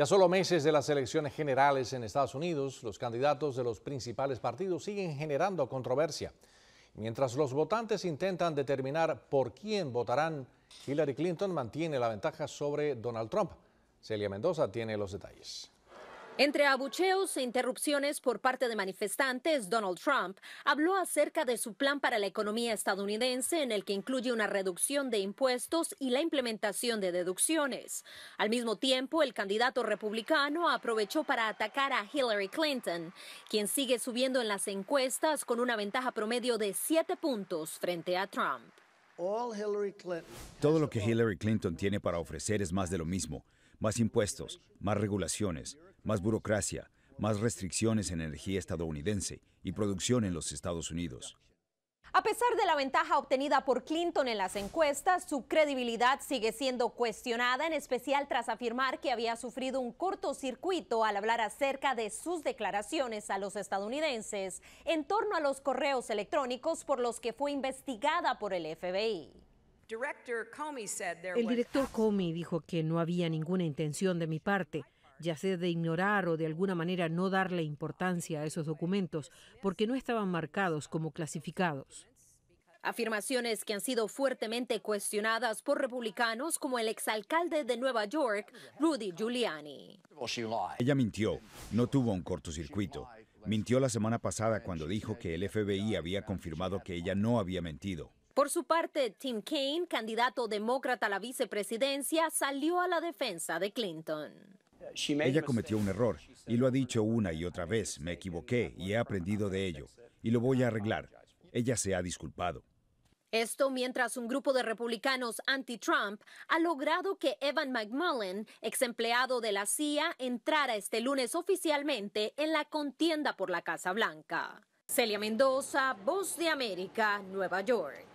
Ya solo meses de las elecciones generales en Estados Unidos, los candidatos de los principales partidos siguen generando controversia. Mientras los votantes intentan determinar por quién votarán, Hillary Clinton mantiene la ventaja sobre Donald Trump. Celia Mendoza tiene los detalles. Entre abucheos e interrupciones por parte de manifestantes, Donald Trump habló acerca de su plan para la economía estadounidense en el que incluye una reducción de impuestos y la implementación de deducciones. Al mismo tiempo, el candidato republicano aprovechó para atacar a Hillary Clinton, quien sigue subiendo en las encuestas con una ventaja promedio de siete puntos frente a Trump. Todo lo que Hillary Clinton tiene para ofrecer es más de lo mismo, más impuestos, más regulaciones más burocracia, más restricciones en energía estadounidense y producción en los Estados Unidos. A pesar de la ventaja obtenida por Clinton en las encuestas, su credibilidad sigue siendo cuestionada, en especial tras afirmar que había sufrido un cortocircuito al hablar acerca de sus declaraciones a los estadounidenses en torno a los correos electrónicos por los que fue investigada por el FBI. El director Comey dijo que no había ninguna intención de mi parte ya sea de ignorar o de alguna manera no darle importancia a esos documentos, porque no estaban marcados como clasificados. Afirmaciones que han sido fuertemente cuestionadas por republicanos como el exalcalde de Nueva York, Rudy Giuliani. Ella mintió, no tuvo un cortocircuito. Mintió la semana pasada cuando dijo que el FBI había confirmado que ella no había mentido. Por su parte, Tim Kaine, candidato demócrata a la vicepresidencia, salió a la defensa de Clinton. Ella cometió un error y lo ha dicho una y otra vez. Me equivoqué y he aprendido de ello y lo voy a arreglar. Ella se ha disculpado. Esto mientras un grupo de republicanos anti-Trump ha logrado que Evan McMullen, ex empleado de la CIA, entrara este lunes oficialmente en la contienda por la Casa Blanca. Celia Mendoza, Voz de América, Nueva York.